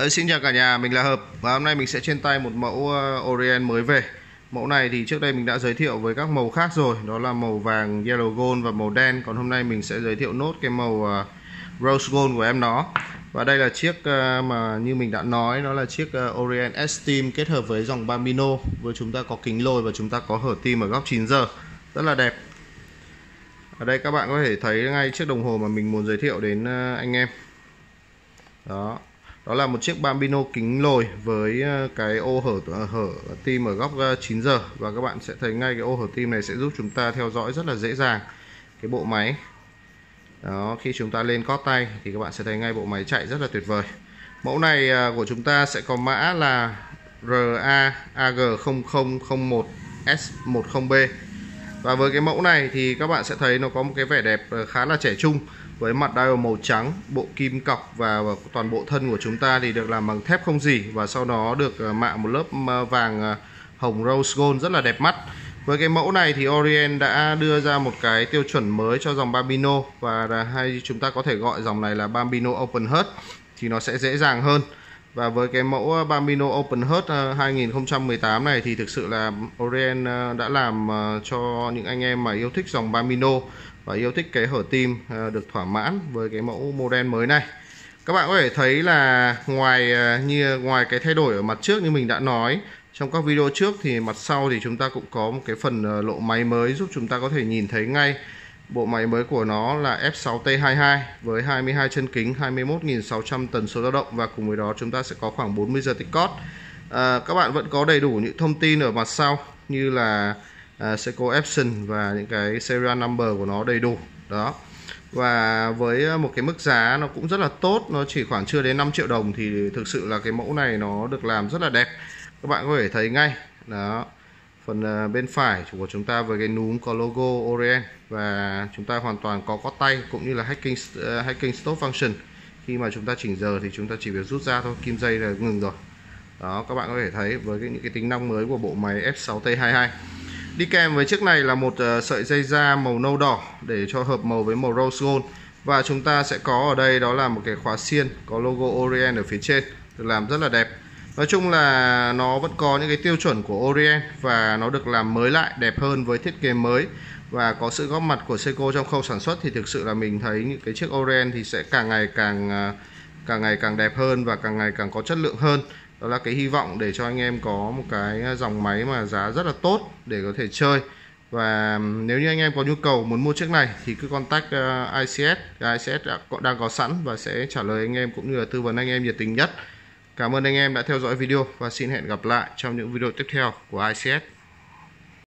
Ờ, xin chào cả nhà, mình là Hợp và hôm nay mình sẽ trên tay một mẫu ờ, Orient mới về. Mẫu này thì trước đây mình đã giới thiệu với các màu khác rồi, đó là màu vàng Yellow Gold và màu đen. Còn hôm nay mình sẽ giới thiệu nốt cái màu ờ, Rose Gold của em nó. Và đây là chiếc ờ, mà như mình đã nói, nó là chiếc Orient Esteem kết hợp với dòng Bambino. Với chúng ta có kính lồi và chúng ta có hở tim ở góc 9 giờ, rất là đẹp. Ở đây các bạn có thể thấy ngay chiếc đồng hồ mà mình muốn giới thiệu đến anh em. Đó, đó là một chiếc Bambino kính lồi với ờ, cái ô hở ờ, hở tim ở góc ờ, 9 giờ. Và các bạn sẽ thấy ngay cái ô hở tim này sẽ giúp chúng ta theo dõi rất là dễ dàng cái bộ máy. Đó, khi chúng ta lên cót tay thì các bạn sẽ thấy ngay bộ máy chạy rất là tuyệt vời. Mẫu này của chúng ta sẽ có mã là RAAG0001S10B và với cái mẫu này thì các bạn sẽ thấy nó có một cái vẻ đẹp khá là trẻ trung với mặt dial màu trắng, bộ kim cọc và toàn bộ thân của chúng ta thì được làm bằng thép không gì và sau đó được ờ, mạ một lớp ờ, vàng ờ, hồng rose gold rất là đẹp mắt. Với cái mẫu này thì Orient đã đưa ra một cái tiêu chuẩn mới cho dòng Bambino và hay, chúng ta có thể gọi dòng này là Bambino Open Heart thì nó sẽ dễ dàng hơn. Và với cái mẫu Bambino Open Heart 2018 này thì thực sự là Orient đã làm cho những anh em mà yêu thích dòng Bambino và yêu thích cái hở tim ờ, được thỏa mãn với cái mẫu model mới này. Các bạn có thể thấy là ngoài ờ, như ngoài cái thay đổi ở mặt trước như mình đã nói trong các video trước thì mặt sau thì chúng ta cũng có một cái phần ờ, lộ máy mới giúp chúng ta có thể nhìn thấy ngay. Bộ máy mới của nó là F6T22 với 22 chân kính 21.600 tần số dao động và cùng với đó chúng ta sẽ có khoảng 40 giờ tích cót. À, các bạn vẫn có đầy đủ những thông tin ở mặt sau như là À, sẽ Seiko Epson và những cái serial number của nó đầy đủ. Đó. Và với à, một cái mức giá nó cũng rất là tốt nó chỉ khoảng chưa đến 5 triệu đồng thì thực sự là cái mẫu này nó được làm rất là đẹp. Các bạn có thể thấy ngay. Đó. Phần à, bên phải của chúng ta với cái núm có logo Orient và chúng ta hoàn toàn có có tay cũng như là hacking uh, hacking stop function. Khi mà chúng ta chỉnh giờ thì chúng ta chỉ việc rút ra thôi kim dây là ngừng rồi. Đó các bạn có thể thấy với cái, những cái tính năng mới của bộ máy F6T22 Đi kèm với chiếc này là một uh, sợi dây da màu nâu đỏ để cho hợp màu với màu rose gold. Và chúng ta sẽ có ở đây đó là một cái khóa xiên có logo Orient ở phía trên được làm rất là đẹp. Nói chung là nó vẫn có những cái tiêu chuẩn của Orient và nó được làm mới lại đẹp hơn với thiết kế mới. Và có sự góp mặt của Seiko trong khâu sản xuất thì thực sự là mình thấy những cái chiếc Orient thì sẽ càng ngày càng ờ, càng ngày càng đẹp hơn và càng ngày càng có chất lượng hơn đó là cái hy vọng để cho anh em có một cái à, dòng máy mà giá rất là tốt để có thể chơi. Và nếu như anh em có nhu cầu muốn mua chiếc này thì cứ contact à, ICS ICS đã, đang có sẵn và sẽ trả lời anh em cũng như là tư vấn anh em nhiệt tình nhất. Cảm ơn anh em đã theo dõi video và xin hẹn gặp lại trong những video tiếp theo của ICS